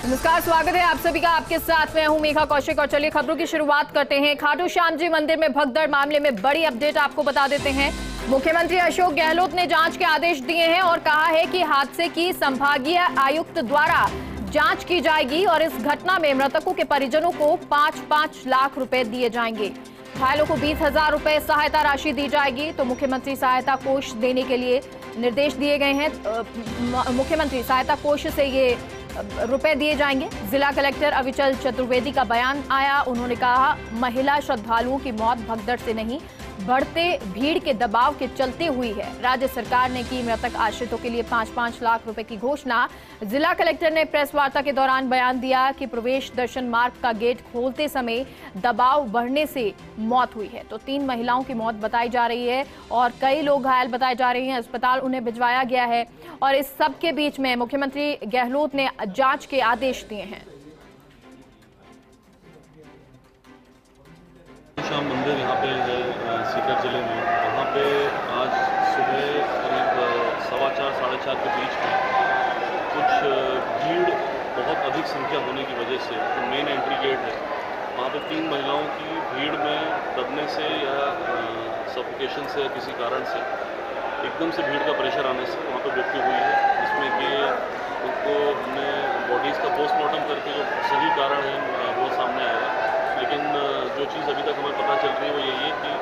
नमस्कार, स्वागत है आप सभी का आपके साथ। मैं हूँ मेघा कौशिक और चलिए खबरों की शुरुआत करते हैं। खाटू श्याम जी मंदिर में भगदड़ मामले में बड़ी अपडेट आपको बता देते हैं। मुख्यमंत्री अशोक गहलोत ने जाँच के आदेश दिए हैं और कहा है कि हादसे की संभागीय आयुक्त द्वारा जाँच की जाएगी और इस घटना में मृतकों के परिजनों को पाँच पाँच लाख रुपए दिए जाएँगे। घायलों को बीस हज़ार रुपए सहायता राशि दी जाएगी तो मुख्यमंत्री सहायता कोष देने के लिए निर्देश दिए गए हैं। मुख्यमंत्री सहायता कोष से ये रुपए दिए जाएँगे। जिला कलेक्टर अविचल चतुर्वेदी का बयान आया। उन्होंने कहा, महिला श्रद्धालुओं की मौत भगदड़ से नहीं बढ़ते भीड़ के दबाव के चलते हुई है। राज्य सरकार ने की मृतक आश्रितों के लिए पाँच पाँच लाख रुपए की घोषणा। जिला कलेक्टर ने प्रेस वार्ता के दौरान बयान दिया कि प्रवेश दर्शन मार्ग का गेट खोलते समय दबाव बढ़ने से मौत हुई है। तो तीन महिलाओं की मौत बताई जा रही है और कई लोग घायल बताए जा रहे हैं। अस्पताल उन्हें भिजवाया गया है और इस सब के बीच में मुख्यमंत्री गहलोत ने जाँच के आदेश दिए हैं। श्याम मंदिर यहाँ पे है सीकर ज़िले में। वहाँ पे आज सुबह करीब सवा चार, साढ़े चार के बीच में कुछ भीड़ बहुत अधिक संख्या होने की वजह से, जो तो मेन एंट्री गेट है, वहाँ पे तीन महिलाओं की भीड़ में दबने से या सफोकेशन से या किसी कारण से एकदम से भीड़ का प्रेशर आने से वहाँ पे मृत्यु हुई है। जिसमें कि उनको हमने बॉडीज़ का पोस्टमार्टम करके जो सही कारण है चीज़ अभी तक हमें पता चल रही है वो यही है कि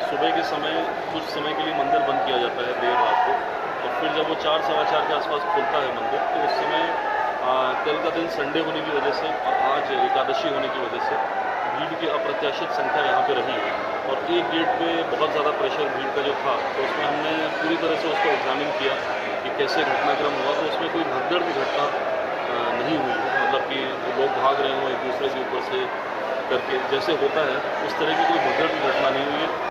सुबह के समय कुछ समय के लिए मंदिर बंद किया जाता है देर रात को। और फिर जब वो चार सवा चार के आसपास खुलता है मंदिर तो उस समय अ, कल का दिन संडे होने की वजह से और आज एकादशी होने की वजह से भीड़ की अप्रत्याशित संख्या यहाँ पे रही है। और एक गेट पे बहुत ज़्यादा प्रेशर भीड़ का जो था तो उसमें हमने पूरी तरह से उसको एग्जामिन किया कि कैसे घटनाक्रम हुआ तो उसमें कोई भगदड़ की घटना नहीं हुई मतलब कि लोग भाग रहे हों एक दूसरे के ऊपर से करके जैसे होता है, उस तरह की कोई भगदड़ की घटना नहीं हुई है।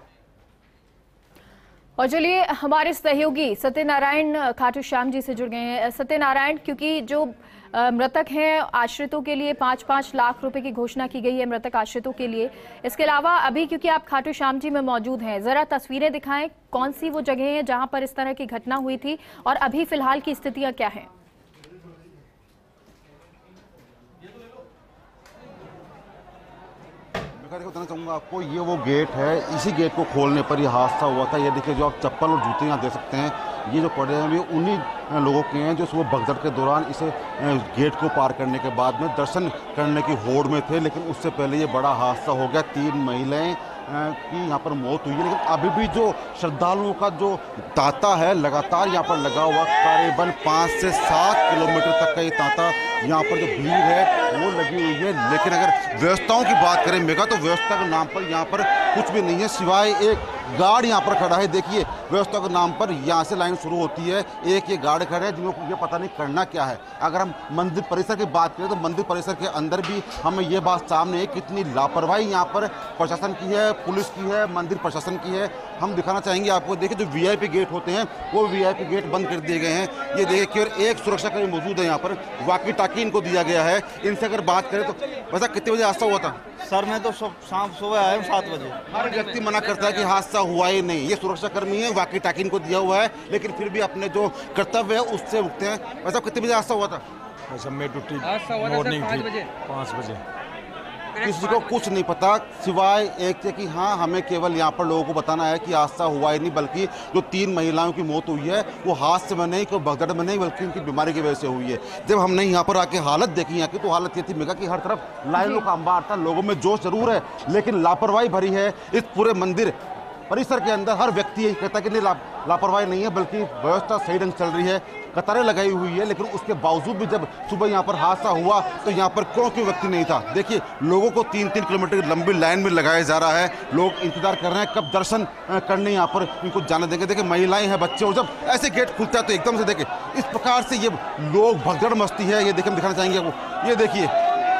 और चलिए, हमारे सहयोगी सत्यनारायण खाटू श्याम जी से जुड़ गए हैं। सत्यनारायण, क्योंकि जो मृतक हैं, आश्रितों के लिए पाँच पाँच लाख रुपए की घोषणा की गई है मृतक आश्रितों के लिए। इसके अलावा अभी क्योंकि आप खाटू श्याम जी में मौजूद हैं, जरा तस्वीरें दिखाएँ, कौन सी वो जगह है जहाँ पर इस तरह की घटना हुई थी और अभी फ़िलहाल की स्थितियाँ क्या हैं? मैं कहकर बताना चाहूँगा आपको, ये वो गेट है, इसी गेट को खोलने पर ये हादसा हुआ था। ये देखिए, जो आप चप्पल और जूते यहाँ दे सकते हैं, ये जो पड़े हैं, ये उन्हीं लोगों के हैं जो सुबह भगदड़ के दौरान इसे गेट को पार करने के बाद में दर्शन करने की होड़ में थे, लेकिन उससे पहले ये बड़ा हादसा हो गया। तीन महिलाएँ की यहाँ पर मौत हुई है, लेकिन अभी भी जो श्रद्धालुओं का जो तांता है, लगातार यहाँ पर लगा हुआ, करीबन पाँच से सात किलोमीटर तक का ये तांता यहाँ पर जो भीड़ है, वो लगी हुई है। लेकिन अगर व्यवस्थाओं की बात करें, मेगा तो व्यवस्था के नाम पर यहाँ पर कुछ भी नहीं है। सिवाय एक गार्ड यहाँ पर खड़ा है। देखिए, व्यवस्था के नाम पर यहाँ से लाइन शुरू होती है। एक ये गार्ड खड़े हैं जिनको ये पता नहीं करना क्या है। अगर हम मंदिर परिसर की बात करें तो मंदिर परिसर के अंदर भी हमें ये बात सामने है, कितनी लापरवाही यहाँ पर प्रशासन की है, पुलिस की है, मंदिर प्रशासन की है। हम दिखाना चाहेंगे आपको, देखिए जो वीआईपी गेट होते हैं, वो वीआईपी गेट बंद कर दिए गए हैं। ये देखिए केवल एक सुरक्षा कर्मी मौजूद है यहाँ पर। वाकी टाकी इनको दिया गया है। इनसे अगर बात करें तो वैसा कितने बजे हादसा हुआ था? सर मैं तो सब शाम सुबह आया हूँ सात बजे। हर व्यक्ति मना करता है कि हादसा हुआ ही नहीं। ये सुरक्षा कर्मी है वाकई टाकिन को दिया हुआ है लेकिन फिर भी अपने जो कर्तव्य है उससे उठते हैं। वैसा कितने बजे हादसा हुआ था? अच्छा मैं से मॉर्निंग थी पाँच बजे। किसी को कुछ नहीं पता सिवाय एक थे कि हाँ हमें केवल यहाँ पर लोगों को बताना है कि हादसा हुआ ही नहीं बल्कि जो तीन महिलाओं की मौत हुई है वो हादसे में नहीं कोई भगदड़ में नहीं बल्कि उनकी बीमारी की वजह से हुई है। जब हमने यहाँ पर आके हालत देखी यहाँ की तो हालत ये थी मेगा कि हर तरफ़ लाइनों का अंबार था लोगों में जोश ज़रूर है लेकिन लापरवाही भरी है। इस पूरे मंदिर परिसर के अंदर हर व्यक्ति यही कहता है कि नहीं ला, लापरवाही नहीं है बल्कि व्यवस्था सही ढंग चल रही है। कतारें लगाई हुई है लेकिन उसके बावजूद भी जब सुबह यहाँ पर हादसा हुआ तो यहाँ पर क्यों क्यों व्यक्ति नहीं था। देखिए लोगों को तीन तीन किलोमीटर लंबी लाइन में लगाया जा रहा है। लोग इंतज़ार कर रहे हैं कब दर्शन करने यहाँ पर इनको जाने देंगे। देखिए महिलाएँ हैं बच्चे और जब ऐसे गेट खुलता है तो एकदम से देखिए इस प्रकार से ये लोग भगदड़ मस्ती है। ये हम दिखाना चाहेंगे आपको। ये देखिए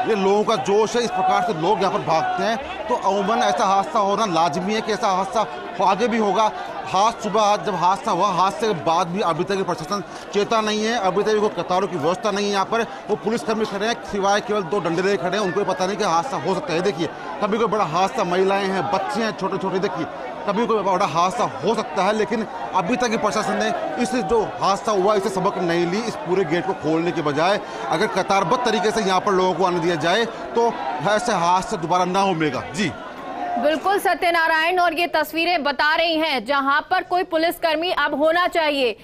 ये लोगों का जोश है, इस प्रकार से लोग यहाँ पर भागते हैं। तो अमूमन ऐसा हादसा होना लाजमी है कि ऐसा हादसा आगे भी होगा। हाथ सुबह जब हादसा हुआ हादसे के बाद भी अभी तक प्रशासन चेता नहीं है, अभी तक कोई कतारों की व्यवस्था नहीं है यहाँ पर। वो पुलिस पुलिसकर्मी खड़े हैं, सिवाय केवल दो डंडे लेके खड़े हैं, उनको पता नहीं कि हादसा हो सकता है। देखिए, कभी कोई बड़ा हादसा, महिलाएँ हैं, बच्चे हैं छोटे छोटे देखिए। कभी कोई बड़ा हादसा हो सकता है, लेकिन अभी तक प्रशासन ने इस जो हादसा हुआ, इसे सबक नहीं ली इस पूरे गेट को खोलने के बजाय। अगर कतारबद्ध तरीके से यहाँ पर लोगों को आने दिया जाए तो ऐसे हादसा दोबारा ना हो मिलेगा जी। बिल्कुल सत्यनारायण, और ये तस्वीरें बता रही हैं, जहाँ पर कोई पुलिसकर्मी अब होना चाहिए।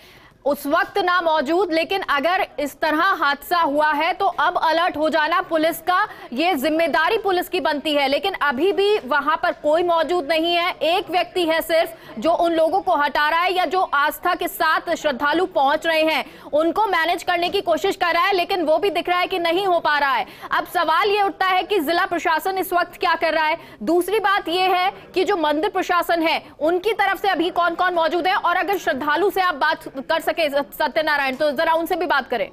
उस वक्त ना मौजूद, लेकिन अगर इस तरह हादसा हुआ है तो अब अलर्ट हो जाना पुलिस का, ये ज़िम्मेदारी पुलिस की बनती है। लेकिन अभी भी वहाँ पर कोई मौजूद नहीं है। एक व्यक्ति है सिर्फ़, जो उन लोगों को हटा रहा है या जो आस्था के साथ श्रद्धालु पहुँच रहे हैं। उनको मैनेज करने की कोशिश कर रहा है, लेकिन वो भी दिख रहा है कि नहीं हो पा रहा है। अब सवाल ये उठता है कि जिला प्रशासन इस वक्त क्या कर रहा है? दूसरी बात यह है कि जो मंदिर प्रशासन है, उनकी तरफ़ से अभी कौन कौन मौजूद है? और अगर श्रद्धालु से आप बात कर सके सत्यनारायण तो जरा उनसे भी बात करें।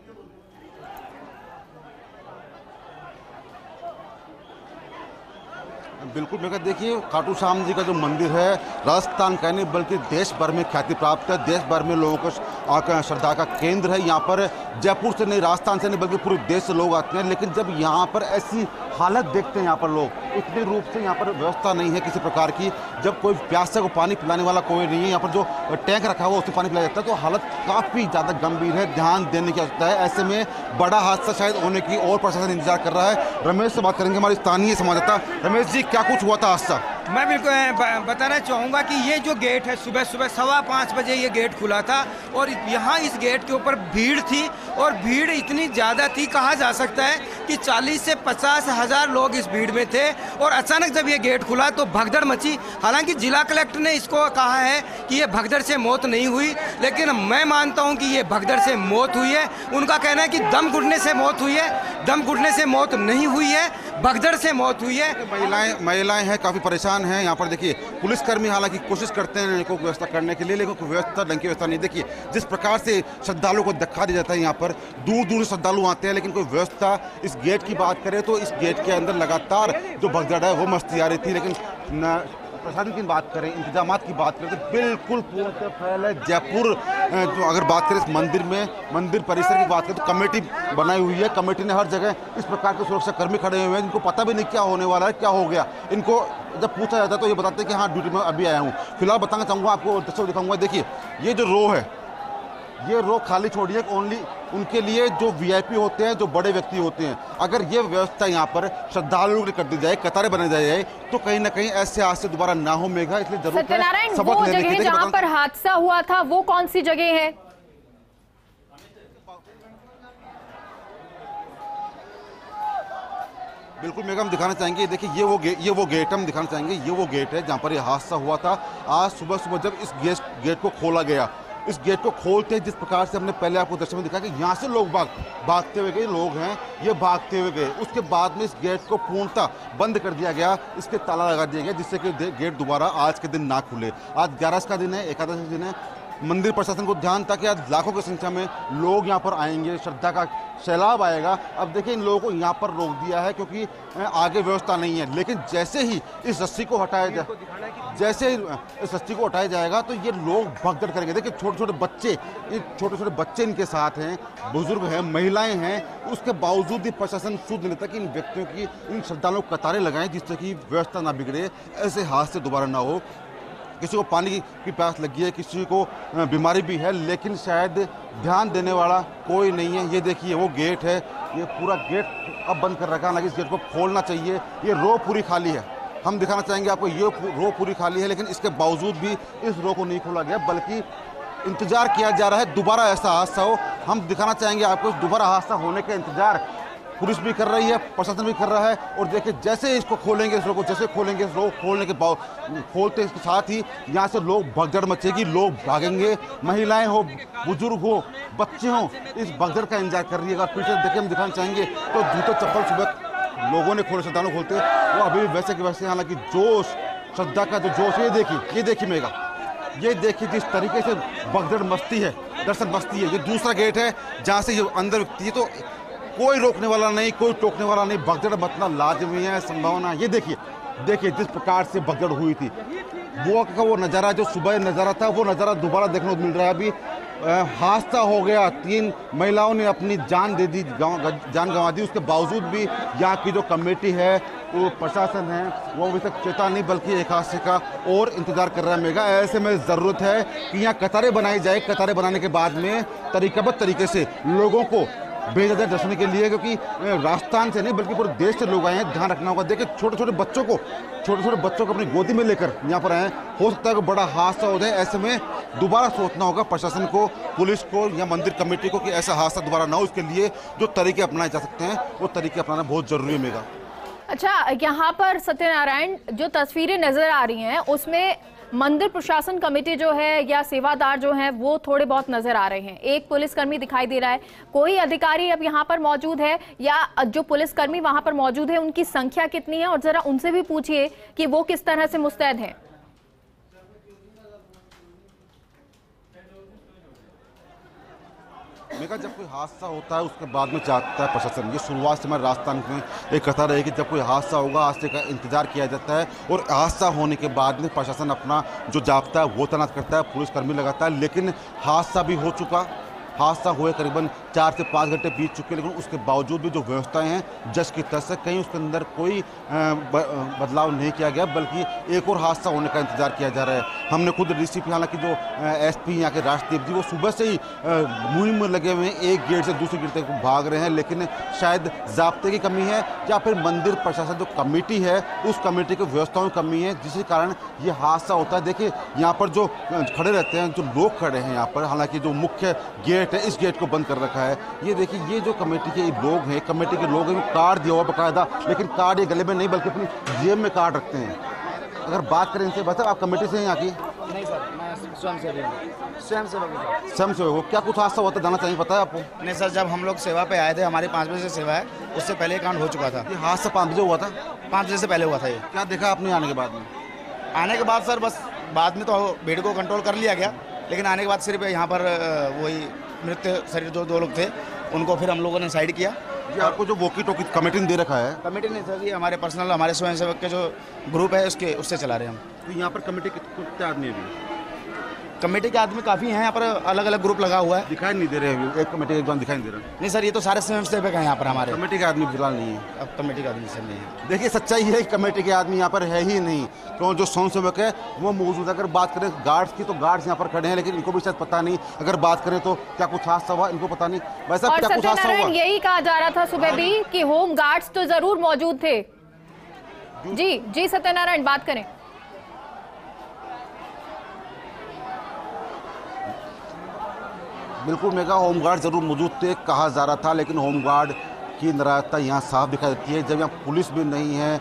बिल्कुल, मेरा देखिए, खाटू श्याम जी का जो मंदिर है, राजस्थान का नहीं, बल्कि देश भर में ख्याति प्राप्त है। देश भर में लोगों को श्रद्धा का केंद्र है। यहाँ पर जयपुर से नहीं, राजस्थान से नहीं, बल्कि पूरे देश से लोग आते हैं। लेकिन जब यहाँ पर ऐसी हालत देखते हैं यहाँ पर लोग। इतने रूप से यहाँ पर व्यवस्था नहीं है किसी प्रकार की। जब कोई प्यासे को पानी पिलाने वाला कोई नहीं है, यहाँ पर जो टैंक रखा हुआ उससे पानी पिलाया जाता है तो हालत काफ़ी ज़्यादा गंभीर है, ध्यान देने की आवश्यकता है। ऐसे में बड़ा हादसा शायद होने की और प्रशासन इंतज़ार कर रहा है। रमेश से बात करेंगे हमारे स्थानीय संवाददाता रमेश जी, क्या कुछ हुआ था हादसा? मैं बिल्कुल बताना चाहूँगा कि ये जो गेट है, सुबह सुबह सवा पाँच बजे ये गेट खुला था और यहाँ इस गेट के ऊपर भीड़ थी और भीड़ इतनी ज़्यादा थी, कहा जा सकता है कि 40 से पचास हज़ार लोग इस भीड़ में थे और अचानक जब ये गेट खुला तो भगदड़ मची। हालाँकि जिला कलेक्टर ने इसको कहा है कि ये भगदड़ से मौत नहीं हुई, लेकिन मैं मानता हूँ कि ये भगदड़ से मौत हुई है। उनका कहना है कि दम घुटने से मौत हुई है, दम घुटने से मौत नहीं हुई है, भगदड़ से मौत हुई है। महिलाएँ महिलाएँ हैं, काफ़ी परेशान हैं। यहाँ पर देखिए, पुलिसकर्मी हालाँकि कोशिश करते हैं इनको व्यवस्था करने के लिए, लेकिन कोई व्यवस्था ढंग की व्यवस्था नहीं। देखिए, जिस प्रकार से श्रद्धालु को धक्का दिया जाता है यहाँ पर दूर दूर से श्रद्धालु आते हैं, लेकिन कोई व्यवस्था इस गेट की बात करें तो इस गेट के अंदर लगातार जो भगदड़ है, वो मस्ती आ रही थी, लेकिन प्रशासन की बात करें इंतज़ाम की बात करें तो बिल्कुल पूर्ण फैल है। जयपुर जो अगर बात करें इस मंदिर में, मंदिर परिसर की बात करें तो कमेटी बनाई हुई है। कमेटी ने हर जगह इस प्रकार के सुरक्षाकर्मी खड़े हुए हैं इनको पता भी नहीं क्या होने वाला है, क्या हो गया। इनको जब पूछा जाता है तो ये बताते हैं कि हाँ ड्यूटी में अभी आया हूँ। फ़िलहाल बताना चाहूँगा, आपको दर्शक दिखाऊँगा। देखिए, ये जो रो है ये रो खाली छोड़िए ओनली उनके लिए जो वीआईपी होते हैं जो बड़े व्यक्ति होते हैं। अगर ये व्यवस्था यहाँ पर श्रद्धालुओं के लिए कर दी जाए कतारें बनाई जाए तो कहीं ना कहीं ऐसे आज से दोबारा ना हो मेघा इसलिए ज़रूर जगह जहाँ पर हादसा हुआ था वो कौन सी जगह है? बिल्कुल मेघा हम दिखाना चाहेंगे देखिए ये वो ये वो गेट हम दिखाना चाहेंगे ये वो गेट है जहाँ पर ये हादसा हुआ था। आज सुबह सुबह जब इस गेट गेट को खोला गया इस गेट को खोलते हैं जिस प्रकार से हमने पहले आपको दर्शन में दिखाया कि यहाँ से लोग भाग, भागते हुए गए, लोग हैं, ये भागते हुए गए। उसके बाद में इस गेट को पूर्णतः बंद कर दिया गया, इसके ताला लगा दिया गया, जिससे कि गेट दोबारा आज के दिन ना खुले। आज ग्यारह का दिन है, एकादश का दिन है मंदिर प्रशासन को ध्यान था कि आज लाखों की संख्या में लोग यहाँ पर आएँगे श्रद्धा का सैलाब आएगा। अब देखिए इन लोगों को यहाँ पर रोक दिया है क्योंकि आगे व्यवस्था नहीं है। लेकिन जैसे ही इस रस्सी को हटाया जाए जैसे ही इस रस्सी को हटाया जाएगा तो ये लोग भगदड़ करेंगे। देखिए छोटे छोटे बच्चे ये छोटे छोटे बच्चे इनके साथ हैं बुज़ुर्ग हैं महिलाएँ हैं उसके बावजूद भी प्रशासन सुध नहीं लेता कि इन व्यक्तियों की इन श्रद्धालुओं को कतारें लगाएँ जिससे कि व्यवस्था ना बिगड़े ऐसे हादसे दोबारा ना हो। किसी को पानी की प्यास लगी है, किसी को बीमारी भी है, लेकिन शायद ध्यान देने वाला कोई नहीं है। ये देखिए, वो गेट है। ये पूरा गेट अब बंद कर रखा है हालाँकि इस गेट को खोलना चाहिए। ये रो पूरी खाली है। हम दिखाना चाहेंगे आपको, ये रो पूरी खाली है, लेकिन इसके बावजूद भी इस रो को नहीं खोला गया, बल्कि इंतज़ार किया जा रहा है। दोबारा ऐसा हादसा हो, हम दिखाना चाहेंगे आपको दोबारा हादसा होने का इंतज़ार पुलिस भी कर रही है, प्रशासन भी कर रहा है और देखिए जैसे इसको खोलेंगे, इस रोग को जैसे खोलेंगे, इस रोग खोलने के खोलते इसके साथ ही, यहाँ से लोग भगदड़ मचेगी, लोग भागेंगे। महिलाएँ हो, बुज़ुर्ग हो, बच्चे हो, इस भगदड़ का इंतज़ार कर रही है अगर पीछे देखिए, हम दिखाना चाहेंगे तो जूते, चप्पल सुबह लोगों ने खोले, श्रद्धालु खोलते वो अभी भी वैसे के वैसे हालाँकि जोश, श्रद्धा का जो जोश ये देखिए ये देखिए मेगा ये देखिए जिस तरीके से भगदड़ मस्ती है, दर्शन मस्ती है। ये दूसरा गेट है, जहाँ से ये अंदर व्यक्ति तो कोई रोकने वाला नहीं, कोई टोकने वाला नहीं। भगदड़ मचना लाजमी है, संभावना। ये देखिए देखिए जिस प्रकार से भगदड़ हुई थी। वो का वो नज़ारा, जो सुबह नज़ारा था, वो नज़ारा दोबारा देखने को मिल रहा है। अभी हादसा हो गया। तीन महिलाओं ने अपनी जान दे दी जान गंवा दी। उसके बावजूद भी यहाँ की जो कमेटी है, वो प्रशासन है, वो अभी तक चेता नहीं, बल्कि एक हादसे का और इंतज़ार कर रहा है। मेगा, ऐसे में ज़रूरत है कि यहाँ कतारें बनाई जाए। कतारें बनाने के बाद में तरीकाबद्ध तरीके से लोगों को भेजा जाए दर्शने के लिए, क्योंकि राजस्थान से नहीं, बल्कि पूरे देश से लोग आए हैं, ध्यान रखना होगा। देखिए छोटे छोटे बच्चों को छोटे छोटे बच्चों को अपनी गोदी में लेकर यहाँ पर आए हो। सकता है कि बड़ा हादसा हो जाए, ऐसे में दोबारा सोचना होगा प्रशासन को, पुलिस को या मंदिर कमेटी को कि ऐसा हादसा दोबारा ना हो, इसके लिए जो तरीके अपनाए जा सकते हैं, वो तरीके अपनाना बहुत ज़रूरी है मेगा। अच्छा यहाँ पर सत्यनारायण, जो तस्वीरें नज़र आ रही हैं, उसमें मंदिर प्रशासन कमेटी जो है या सेवादार जो है, वो थोड़े बहुत नज़र आ रहे हैं। एक पुलिसकर्मी दिखाई दे रहा है। कोई अधिकारी अब यहाँ पर मौजूद है या जो पुलिसकर्मी वहाँ पर मौजूद है, उनकी संख्या कितनी है? और जरा उनसे भी पूछिए कि वो किस तरह से मुस्तैद हैं। मेगा जब कोई हादसा होता है, उसके बाद में चाहता है प्रशासन। ये शुरुआत से हमारे राजस्थान में एक कथा रही कि जब कोई हादसा होगा हादसे का इंतज़ार किया जाता है और हादसा होने के बाद में प्रशासन अपना जो जाप्ता है, वो तैनात करता है, पुलिसकर्मी लगाता है लेकिन हादसा भी हो चुका। हादसा हुए करीबन चार से पाँच घंटे बीत चुके हैं, लेकिन उसके बावजूद भी जो व्यवस्थाएँ हैं, जज की तरफ़ से कहीं उसके अंदर कोई बदलाव नहीं किया गया, बल्कि एक और हादसा होने का इंतज़ार किया जा रहा है। हमने खुद डी डीसीपी हालाँकि जो एसपी यहाँ के राष्ट्रदीप जी, वो सुबह से ही मुहिम में लगे हुए हैं, एक गेट से दूसरे गेट तक भाग रहे हैं, लेकिन शायद जब्ते की कमी है या फिर मंदिर प्रशासन जो कमेटी है, उस कमेटी की व्यवस्थाओं की कमी है, जिसके कारण ये हादसा होता है। देखिए, यहाँ पर जो खड़े रहते हैं, जो लोग खड़े हैं यहाँ पर, हालाँकि जो मुख्य गेट है, इस गेट को बंद कर रखा है। ये देखिए ये जो कमेटी के लोग हैं कमेटी के लोग हैं वो कार्ड दिया हुआ बकायदा लेकिन कार्ड ये गले में नहीं बल्कि अपनी जेब में कार्ड रखते हैं। अगर बात करें इनसे बता आप कमेटी से हैं यहाँ की? नहीं सर मैं स्वयं सेवी हूँ। स्वयं सेवक स्वयं से हो। क्या कुछ हादसा होता है जाना चाहिए पता है आपको? नहीं सर जब हम लोग सेवा पे आए थे हमारी पाँच बजे से सेवा है उससे पहले कांड हो चुका था। ये हादसा पाँच बजे हुआ था? पाँच बजे से पहले हुआ था ये। क्या देखा आपने आने के बाद में? आने के बाद सर बस बाद में तो भीड़ को कंट्रोल कर लिया गया लेकिन आने के बाद सिर्फ़ यहाँ पर वही मृत शरीर जो दो लोग थे उनको फिर हम लोगों ने साइड किया। ये आपको जो वोकी टोकी कमेटी ने दे रखा है? कमेटी ने सर ये हमारे पर्सनल हमारे स्वयंसेवक के जो ग्रुप है उसके उससे चला रहे हैं हम। तो यहाँ पर कमेटी कित- कितने आदमी है अभी? कमेटी के आदमी काफ़ी हैं यहाँ पर अलग अलग ग्रुप लगा हुआ है। दिखाई नहीं दे रहे अभी एक कमेटी एक बार दिखाई नहीं दे रहा। नहीं सर ये तो सारे स्वयंसेवक हैं यहाँ पर हमारे। कमेटी के आदमी फ़िलहाल नहीं है। अब कमेटी का आदमी सर नहीं है। देखिए सच्चाई है कमेटी के आदमी यहाँ पर है ही नहीं। तो जो स्वयं सेवक है वो मौजूद है। अगर बात करें गार्ड्स की तो गार्ड्स यहाँ पर खड़े हैं लेकिन इनको भी शायद पता नहीं। अगर बात करें तो क्या कुछ हादसा हुआ इनको पता नहीं। वैसा क्या कुछ हादसा हुआ? यही कहा जा रहा था सुबह भी कि होम गार्ड्स तो ज़रूर मौजूद थे। जी जी सत्यनारायण बात करें। बिल्कुल मेगा होमगार्ड ज़रूर मौजूद थे, कहा जा रहा था, लेकिन होम गार्ड की नाराजता यहाँ साफ़ दिखाई देती है। जब यहाँ पुलिस भी नहीं है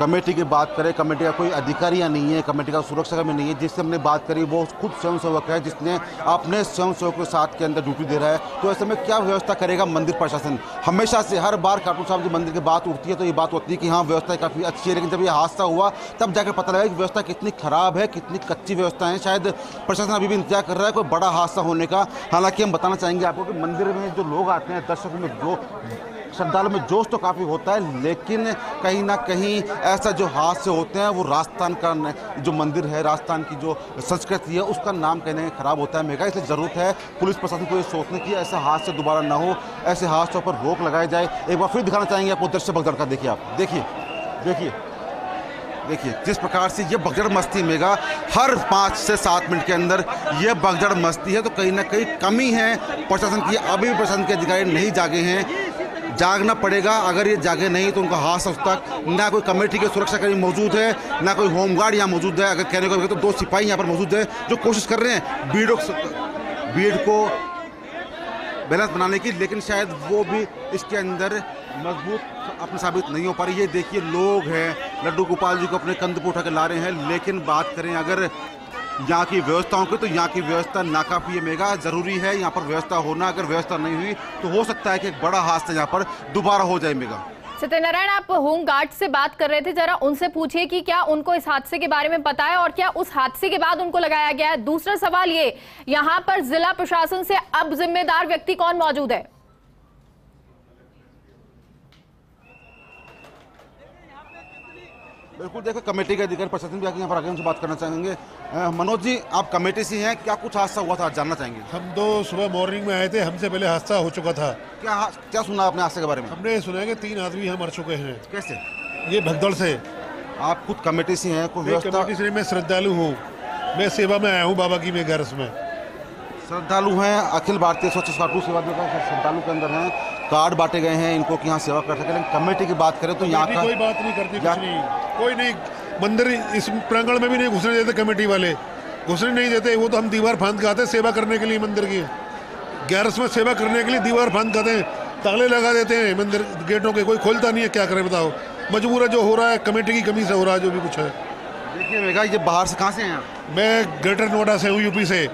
कमेटी की बात करें, कमेटी का कोई अधिकारियाँ नहीं है, कमेटी का सुरक्षा का भी नहीं है। जिससे हमने बात करी, वो खुद स्वयंसेवक है, जिसने अपने स्वयंसेवक के साथ के अंदर ड्यूटी दे रहा है। तो ऐसे में क्या व्यवस्था करेगा मंदिर प्रशासन? हमेशा से हर बार खाटू साहब जी मंदिर की बात उठती है तो ये बात होती है कि हाँ व्यवस्था काफ़ी अच्छी है, लेकिन जब ये हादसा हुआ, तब जाकर पता लगा कि व्यवस्था कितनी खराब है, कितनी कच्ची व्यवस्था है। शायद प्रशासन अभी भी इंतज़ार कर रहा है कोई बड़ा हादसा होने का। हालाँकि हम बताना चाहेंगे आपको कि मंदिर में जो लोग आते हैं, दर्शकों में जो श्रद्धालु में जोश तो काफ़ी होता है, लेकिन कहीं ना कहीं ऐसा जो हादसे होते हैं, वो राजस्थान का जो मंदिर है, राजस्थान की जो संस्कृति है, उसका नाम कहने खराब होता है। मेगा, इसलिए ज़रूरत है, पुलिस प्रशासन को ये सोचने की, ऐसा हादसे दोबारा ना हो, ऐसे हादसों पर रोक लगाई जाए। एक बार फिर दिखाना चाहेंगे आपको दृश्य भगदड़ का, देखिए आप, देखिए देखिए देखिए, जिस प्रकार से ये बगजड़ मस्ती मेगा, हर पाँच से सात मिनट के अंदर ये बगजड़ मस्ती है तो कहीं ना कहीं कमी है। प्रशासन की, अभी भी प्रशासन के अधिकारी नहीं जागे हैं। जागना पड़ेगा। अगर ये जागे नहीं तो उनका हाथ अब तक। ना कोई कमेटी के सुरक्षाकर्मी मौजूद है, ना कोई होमगार्ड यहाँ मौजूद है। अगर कहने को तो दो सिपाही यहाँ पर मौजूद है जो कोशिश कर रहे हैं भीड़ भीड़ को बैलेंस बनाने की, लेकिन शायद वो भी इसके अंदर मज़बूत अपने साबित नहीं हो पा रही। ये देखिए, लोग हैं। लड्डू गोपाल जी को अपने कंध पर उठा के ला रहे हैं। लेकिन बात करें अगर यहाँ की व्यवस्थाओं की तो यहाँ की व्यवस्था नाकाफी है मेगा। ज़रूरी है यहाँ पर व्यवस्था होना। अगर व्यवस्था नहीं हुई तो हो सकता है कि एक बड़ा हादसा यहाँ पर दोबारा हो जाए मेगा। सत्यनारायण, आप होम गार्ड से बात कर रहे थे। जरा उनसे पूछिए कि क्या उनको इस हादसे के बारे में पता है और क्या उस हादसे के बाद उनको लगाया गया है? दूसरा सवाल ये, यहाँ पर जिला प्रशासन से अब जिम्मेदार व्यक्ति कौन मौजूद है? बिल्कुल देखो कमेटी के अधिकारी प्रशासन भी आके यहाँ पर आगे उनसे बात करना चाहेंगे। मनोज जी आप कमेटी से हैं क्या कुछ हादसा हुआ था आज जानना चाहेंगे? हम तो सुबह मॉर्निंग में आए थे हमसे पहले हादसा हो चुका था। क्या क्या सुना आपने हादसे के बारे में? हमने सुना है कि तीन आदमी यहाँ मर चुके हैं। कैसे? ये भगदड़ से। आप खुद कमेटी से हैं कोई व्यवस्था कमेटी से मैं श्रद्धालु हूँ। मैं सेवा में आया हूँ बाबा की मैं घर में। श्रद्धालु हैं अखिल भारतीय स्वच्छ साटू सेवा श्रद्धालु के अंदर हैं। कार्ड बांटे गए हैं इनको कि यहाँ सेवा कर सके लेकिन कमेटी की बात करें तो यहाँ का कोई बात नहीं करती कुछ नहीं। कोई नहीं मंदिर इस प्रांगण में भी नहीं घुसने देते कमेटी वाले। घुसने नहीं देते वो तो हम दीवार फांद के आते हैं सेवा करने के लिए मंदिर की। ग्यारस में सेवा करने के लिए दीवार फांद के आते हैं ताले लगा देते हैं मंदिर गेटों के कोई खोलता नहीं है क्या करें बताओ। मजबूर जो हो रहा है कमेटी की कमी से हो रहा है जो भी कुछ है। देखिए मेगा ये बाहर से कहाँ से हैं आप? मैं ग्रेटर नोएडा से हूँ यूपी से।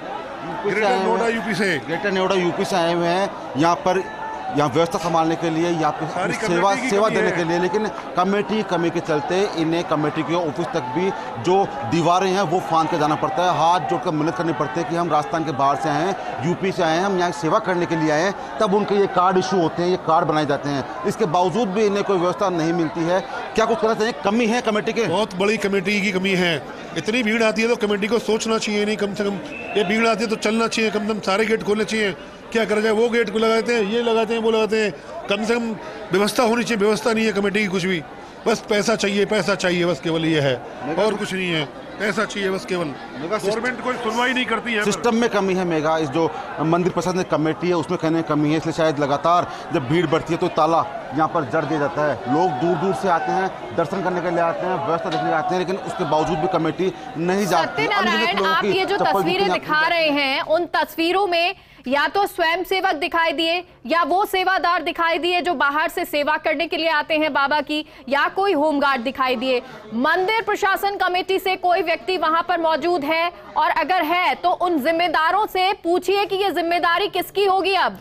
ग्रेटर नोएडा यूपी से। ग्रेटर नोएडा यूपी से आए हुए हैं। यहाँ पर यहाँ व्यवस्था संभालने के लिए यहाँ पे सारी अपनी सेवा सेवा देने के लिए लेकिन कमेटी कमी के चलते इन्हें कमेटी के ऑफ़िस तक भी जो दीवारें हैं वो फांद के जाना पड़ता है। हाथ जोड़कर मिन्नत करनी पड़ती है कि हम राजस्थान के बाहर से आए हैं यूपी से आए हैं हम यहाँ सेवा करने के लिए आए हैं तब उनके ये कार्ड इशू होते हैं ये कार्ड बनाए जाते हैं। इसके बावजूद भी इन्हें कोई व्यवस्था नहीं मिलती है। क्या कुछ करना चाहिए? कमी है कमेटी के? बहुत बड़ी कमेटी की कमी है। इतनी भीड़ आती है तो कमेटी को सोचना चाहिए नहीं कम से कम ये भीड़ आती है तो चलना चाहिए कम से कम सारे गेट खोलने चाहिए। क्या करा जाए? वो गेट को लगाते हैं ये लगाते हैं वो लगाते हैं। कम से कम व्यवस्था होनी चाहिए व्यवस्था नहीं है कमेटी की कुछ भी। बस पैसा चाहिए पैसा चाहिए बस केवल ये है। और कुछ नहीं है। पैसा चाहिए बस केवल। गवर्नमेंट कोई सुनवाई नहीं करती है सिस्टम में कमी है मेगा। इस जो मंदिर प्रशासन कमेटी है उसमें कहने कमी है। इसलिए शायद लगातार जब भीड़ बढ़ती है तो ताला यहाँ पर जड़ दिया जाता है। लोग दूर दूर से आते हैं दर्शन करने के लिए आते हैं व्यवस्था देखने आते हैं लेकिन उसके बावजूद भी कमेटी नहीं जाती आप ये जो तस्वीरें दिखा। रहे हैं उन तस्वीरों में या तो स्वयं सेवक दिखाई दिए, या वो सेवादार दिखाई दिए जो बाहर से सेवा करने के लिए आते हैं बाबा की, या कोई होमगार्ड दिखाई दिए। मंदिर प्रशासन कमेटी से कोई व्यक्ति वहाँ पर मौजूद है? और अगर है तो उन जिम्मेदारों से पूछिए कि ये ज़िम्मेदारी किसकी होगी अब?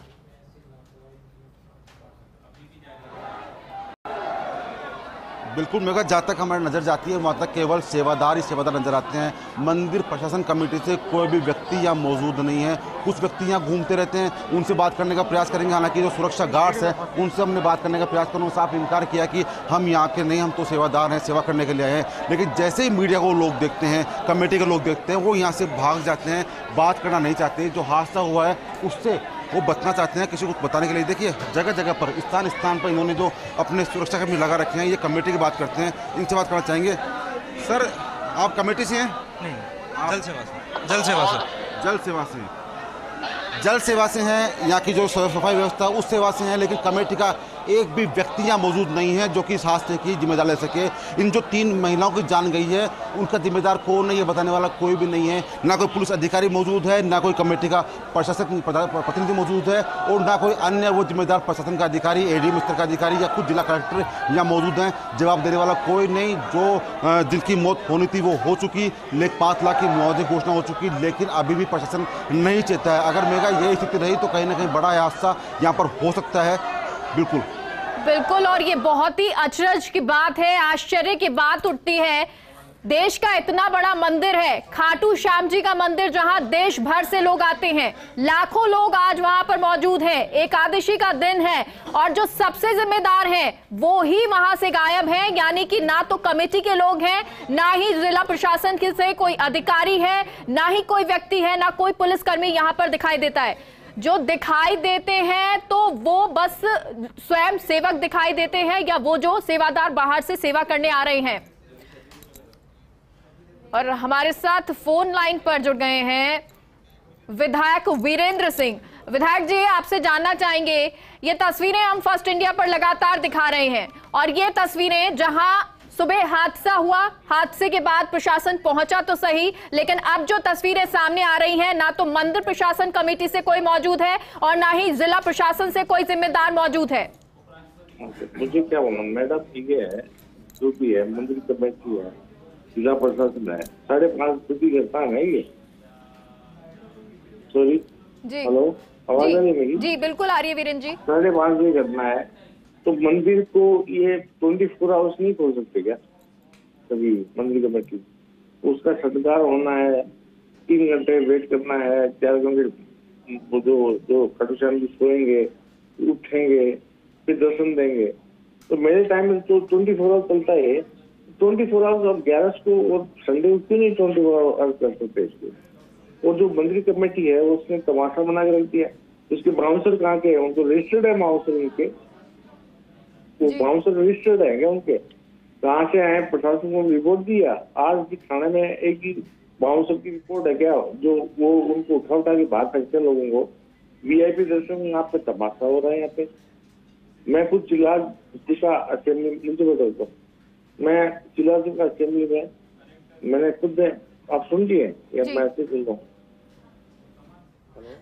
बिल्कुल मेगा जहाँ तक हमारी नज़र जाती है, वहाँ तक केवल सेवादार ही सेवादार नज़र आते हैं। मंदिर प्रशासन कमेटी से कोई भी व्यक्ति यहाँ मौजूद नहीं है। कुछ व्यक्ति यहाँ घूमते रहते हैं, उनसे बात करने का प्रयास करेंगे। हालाँकि जो सुरक्षा गार्ड्स हैं, उनसे हमने बात करने का प्रयास करूँ साफ़ इनकार किया कि हम यहाँ के नहीं, हम तो सेवादार हैं, सेवा करने के लिए आए हैं। लेकिन जैसे ही मीडिया को लोग देखते हैं, कमेटी के लोग देखते हैं, वो यहाँ से भाग जाते हैं, बात करना नहीं चाहते। जो हादसा हुआ है, उससे वो बचना चाहते हैं किसी को बताने के लिए। देखिए जगह जगह पर स्थान स्थान पर इन्होंने जो अपने सुरक्षा कर्मी लगा रखे हैं ये कमेटी की बात करते हैं। इनसे बात करना चाहेंगे? सर आप कमेटी से हैं? नहीं जल सेवा से। जल सेवा से। जल सेवा से। जल सेवा से हैं यहाँ की जो सफ़ाई व्यवस्था उस सेवा से हैं लेकिन कमेटी का एक भी व्यक्ति यहाँ मौजूद नहीं है जो कि इस हादसे की जिम्मेदार ले सके। इन जो तीन महिलाओं की जान गई है, उनका जिम्मेदार कौन है, ये बताने वाला कोई भी नहीं है। ना कोई पुलिस अधिकारी मौजूद है, ना कोई कमेटी का प्रशासक, प्रतिनिधि मौजूद है और ना कोई अन्य वो जिम्मेदार प्रशासन का अधिकारी एडीएम स्तर का अधिकारी या कुछ जिला कलेक्टर यहाँ मौजूद हैं। जवाब देने वाला कोई नहीं, जो जिनकी मौत होनी थी वो हो चुकी लेकिन पाँच लाख की मुआवजे घोषणा हो चुकी, लेकिन अभी भी प्रशासन नहीं चेता है। अगर मेगा यही स्थिति रही तो कहीं ना कहीं बड़ा हादसा यहाँ पर हो सकता है। बिल्कुल। बिल्कुल, और ये बहुत ही अचरज की बात है, आश्चर्य की बात उठती है। देश का इतना बड़ा मंदिर है, खाटू श्याम जी का मंदिर जहाँ देश भर से लोग आते हैं। लाखों लोग आज वहाँ पर मौजूद हैं, एकादशी का दिन है, और जो सबसे जिम्मेदार हैं, वो ही वहाँ से गायब हैं, यानी कि ना तो कमेटी के लोग हैं, ना ही जिला प्रशासन के से कोई अधिकारी है, ना ही कोई व्यक्ति है, ना कोई पुलिसकर्मी यहाँ पर दिखाई देता है। जो दिखाई देते हैं तो वो बस स्वयं सेवक दिखाई देते हैं या वो जो सेवादार बाहर से सेवा करने आ रहे हैं। और हमारे साथ फ़ोन लाइन पर जुड़ गए हैं विधायक वीरेंद्र सिंह। विधायक जी, आपसे जानना चाहेंगे, ये तस्वीरें हम फ़र्स्ट इंडिया पर लगातार दिखा रहे हैं और ये तस्वीरें जहाँ सुबह हादसा हुआ। हादसे के बाद प्रशासन पहुँचा तो सही लेकिन अब जो तस्वीरें सामने आ रही हैं ना तो मंदिर प्रशासन कमेटी से कोई मौजूद है और ना ही जिला प्रशासन से कोई जिम्मेदार मौजूद है। मुझे क्या बोलना मैडम ये है जो भी है मंदिर कमेटी है जिला प्रशासन है साढ़े पाँच बजे काम है ये। सॉरी जी। हेलो आवाज़ आ रही है मेरी? जी बिल्कुल आ रही है वीरेंद्र जी। साढ़े पाँच बजे करना है तो मंदिर को ये ट्वेंटी फोर आवर्स नहीं खोल सकते क्या? कभी मंदिर कमेटी उसका सत्कार होना है, तीन घंटे वेट करना है, चार घंटे जो जो खाटू श्याम जी सोएँगे, उठेंगे, फिर दर्शन देंगे। तो मेरे टाइम में तो ट्वेंटी फोर आवर्स चलता है। ट्वेंटी फोर आवर्स अब ग्यारह को और संडे को क्यों नहीं ट्वेंटी फोर आवर्स कर सकते इसको? और जो मंदिर कमेटी है, उसने तमाशा बना के रख दिया। उसके बाउंसर कहाँ के हैं? उनको रजिस्टर्ड है बाउंसर उनके। वो जी। बाउंसर रजिस्टर्ड है क्या उनके? कहाँ से आए प्रशासन को रिपोर्ट दिया। आज भी थाने में एक ही बाउंसर की रिपोर्ट है क्या? जो वो उनको उठा उठा के बाहर फेंकते लोगों को। वीआईपी दर्शन में यहाँ पे तमाशा हो रहा है यहाँ पे। मैं खुद चिल्ला का असेंबली नीचे बैठा हूँ मैं चिल्ला का असेंबली में मैंने खुद आप सुन लिए? या। मैं ऐसे सुन रहा हूँ?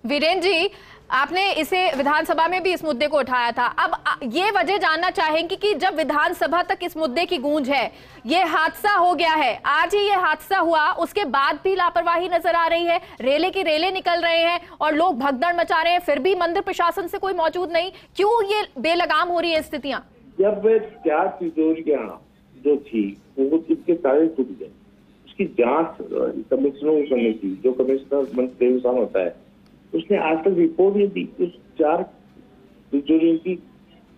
वीरेंद्र जी आपने इसे विधानसभा में भी इस मुद्दे को उठाया था। अब ये वजह जानना चाहेंगे कि जब विधानसभा तक इस मुद्दे की गूंज है, ये हादसा हो गया है, आज ही ये हादसा हुआ, उसके बाद भी लापरवाही नज़र आ रही है, रेले की रेले निकल रहे हैं और लोग भगदड़ मचा रहे हैं, फिर भी मंदिर प्रशासन से कोई मौजूद नहीं। क्यों ये बेलगाम हो रही है स्थितियाँ? जब चार तिजोरियाँ जो थी, वो कितने तारे टूट गए। उसकी जाँच कमिश्नरों को करनी थी, जो कमिश्नर मंत्री होता है उसने आज तक रिपोर्ट नहीं दी उस चार तिजोरियों की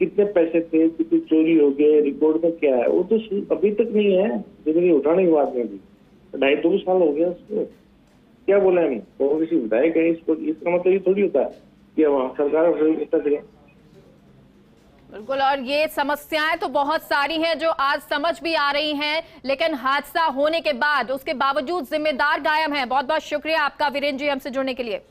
कितने पैसे थे, कितनी चोरी हो गए रिपोर्ट में क्या है? वो तो अभी तक नहीं है। ज़िंदगी उठाने के में भी ढाई दो साल हो गया उसको। क्या बोला हम कांग्रेस विधायक है, इसको इसका मतलब ये थोड़ी होता है कि हम सरकार करें। बिल्कुल, और ये समस्याएँ तो बहुत सारी हैं जो आज समझ भी आ रही हैं, लेकिन हादसा होने के बाद उसके बावजूद जिम्मेदार गायब हैं। बहुत बहुत शुक्रिया आपका वीरेंद्र जी हमसे जुड़ने के लिए।